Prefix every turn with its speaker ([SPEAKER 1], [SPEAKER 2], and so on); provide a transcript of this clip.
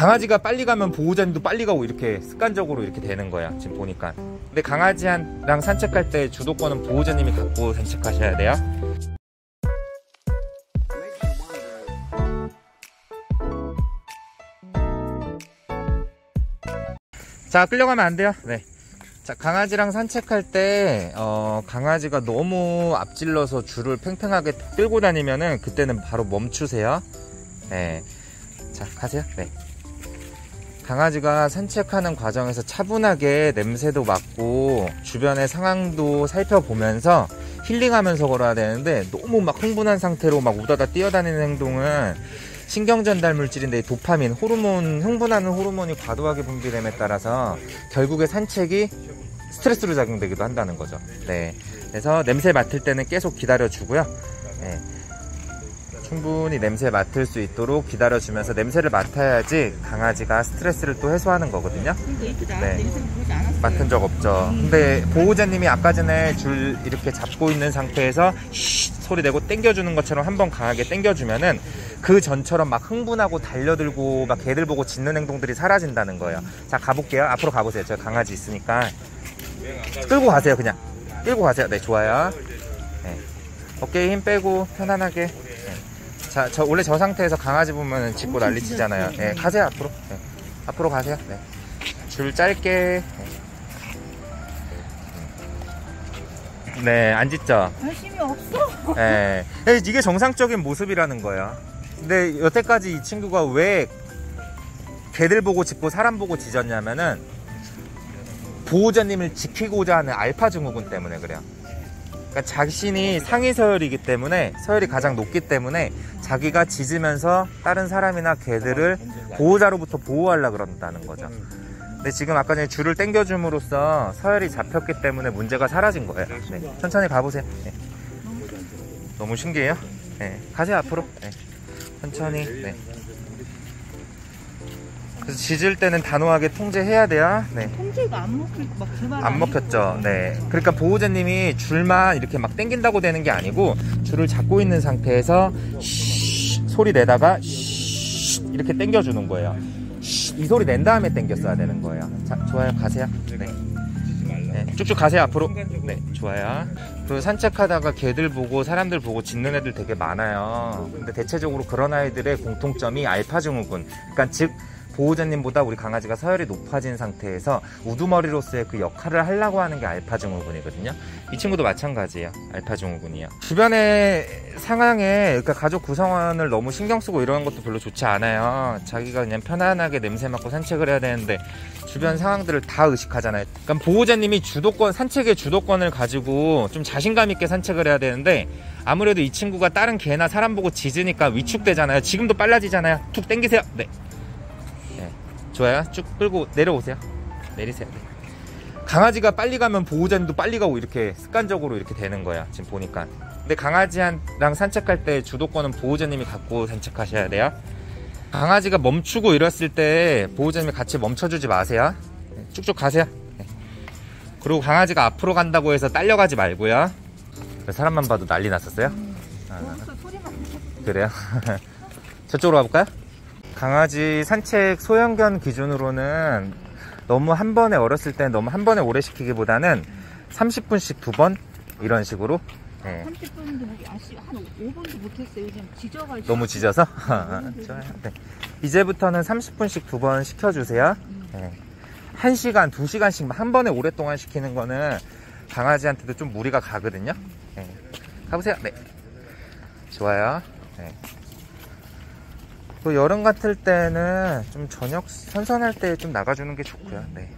[SPEAKER 1] 강아지가 빨리 가면 보호자님도 빨리 가고 이렇게 습관적으로 이렇게 되는 거야 지금 보니까 근데 강아지랑 산책할 때 주도권은 보호자님이 갖고 산책하셔야 돼요 자 끌려가면 안 돼요 네. 자 강아지랑 산책할 때 어, 강아지가 너무 앞질러서 줄을 팽팽하게 끌고 다니면은 그때는 바로 멈추세요 네. 자 가세요 네. 강아지가 산책하는 과정에서 차분하게 냄새도 맡고 주변의 상황도 살펴보면서 힐링하면서 걸어야 되는데 너무 막 흥분한 상태로 막 우다다 뛰어다니는 행동은 신경 전달 물질인데 도파민, 호르몬, 흥분하는 호르몬이 과도하게 분비됨에 따라서 결국에 산책이 스트레스로 작용되기도 한다는 거죠. 네. 그래서 냄새 맡을 때는 계속 기다려 주고요. 네. 충분히 냄새 맡을 수 있도록 기다려주면서 냄새를 맡아야지 강아지가 스트레스를 또 해소하는 거거든요.
[SPEAKER 2] 근데 이쁘다.
[SPEAKER 1] 네. 맡은 적 없죠. 근데 보호자님이 아까 전에 줄 이렇게 잡고 있는 상태에서 쉿 소리 내고 땡겨주는 것처럼 한번 강하게 땡겨주면은 그 전처럼 막 흥분하고 달려들고 막 개들 보고 짖는 행동들이 사라진다는 거예요. 자 가볼게요. 앞으로 가보세요. 저 강아지 있으니까 끌고 가세요. 그냥 끌고 가세요. 네 좋아요. 네. 어깨에 힘 빼고 편안하게. 네. 자, 저 원래 저 상태에서 강아지 보면 짖고 난리 치잖아요. 네, 가세요 앞으로. 네. 앞으로 가세요. 네. 줄 짧게. 네. 네, 안 짖죠?
[SPEAKER 2] 관심이 없어.
[SPEAKER 1] 네. 이게 정상적인 모습이라는 거야. 근데 여태까지 이 친구가 왜 개들 보고 짖고 사람 보고 짖었냐면은 보호자님을 지키고자 하는 알파 증후군 때문에 그래요. 그러니까 자신이 상위 서열이기 때문에 서열이 가장 높기 때문에 자기가 짖으면서 다른 사람이나 개들을 보호자로부터 보호하려 그런다는 거죠. 근데 지금 아까 전에 줄을 당겨줌으로써 서열이 잡혔기 때문에 문제가 사라진 거예요. 네. 천천히 가보세요. 네. 너무 신기해요. 네. 가세요 앞으로. 네. 천천히. 네. 그래서 짖을 때는 단호하게 통제해야 돼요. 네.
[SPEAKER 2] 통제가 안 먹힐 막 제발.
[SPEAKER 1] 안 먹혔죠. 네. 그러니까 보호자님이 줄만 이렇게 막 당긴다고 되는 게 아니고 줄을 잡고 있는 상태에서 쉬 소리 내다가 쉬 이렇게 당겨주는 거예요. 쉬, 이 소리 낸 다음에 당겼어야 되는 거예요. 자, 좋아요. 가세요. 네. 네. 쭉쭉 가세요. 앞으로. 네. 좋아요. 그리고 산책하다가 개들 보고 사람들 보고 짖는 애들 되게 많아요. 근데 대체적으로 그런 아이들의 공통점이 알파 증후군. 그러니까 즉 보호자님보다 우리 강아지가 서열이 높아진 상태에서 우두머리로서의 그 역할을 하려고 하는 게 알파 증후군이거든요. 이 친구도 마찬가지예요. 알파 증후군이요. 주변의 상황에 그러니까 가족 구성원을 너무 신경 쓰고 이러는 것도 별로 좋지 않아요. 자기가 그냥 편안하게 냄새 맡고 산책을 해야 되는데 주변 상황들을 다 의식하잖아요. 그러니까 보호자님이 주도권 산책의 주도권을 가지고 좀 자신감 있게 산책을 해야 되는데 아무래도 이 친구가 다른 개나 사람 보고 짖으니까 위축되잖아요. 지금도 빨라지잖아요. 툭 당기세요. 네. 좋아요. 쭉 끌고 내려오세요. 내리세요. 네. 강아지가 빨리 가면 보호자님도 빨리 가고 이렇게 습관적으로 이렇게 되는 거야. 지금 보니까. 근데 강아지랑 산책할 때 주도권은 보호자님이 갖고 산책하셔야 돼요. 강아지가 멈추고 이랬을 때 보호자님이 같이 멈춰주지 마세요. 네, 쭉쭉 가세요. 네. 그리고 강아지가 앞으로 간다고 해서 딸려가지 말고요. 사람만 봐도 난리 났었어요? 아,
[SPEAKER 2] 소리만.
[SPEAKER 1] 그래요? 저쪽으로 가볼까요? 강아지 산책 소형견 기준으로는 너무 한 번에 어렸을 때 너무 한 번에 오래 시키기보다는 30분씩 두 번 이런 식으로 네.
[SPEAKER 2] 30분도 아시 한 5분도 못했어요. 요즘 지져가지고.
[SPEAKER 1] 너무 짖어서 좋아요. 네. 이제부터는 30분씩 두 번 시켜주세요. 네. 1시간, 2시간씩 한 번에 오랫동안 시키는 거는 강아지한테도 좀 무리가 가거든요. 네. 가보세요. 네. 좋아요. 네. 또 여름 같을 때는 좀 저녁 선선할 때 좀 나가주는 게 좋고요. 네.